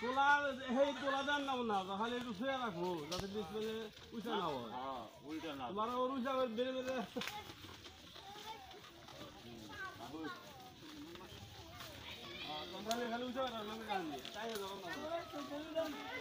তোলা সেই তোলা দেন না না তাহলে একটু শুয়ে রাখব যাতে ডিসপ্লে উঁচা না হয়। হ্যাঁ, না। তোমার ওর উঁচা করে বেড়ে বেড়ে। হ্যাঁ, তাহলে খালি উঁচা করে রাখলাম তাই হবে